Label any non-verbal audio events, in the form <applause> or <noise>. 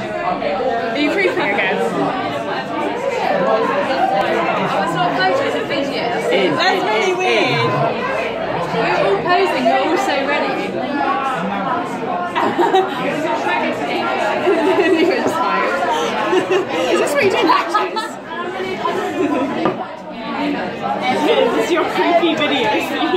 Are you prepping again? Not. That's really weird. We're all posing, we're all so ready. You're <laughs> tired. Is this what you're doing, this is your creepy video.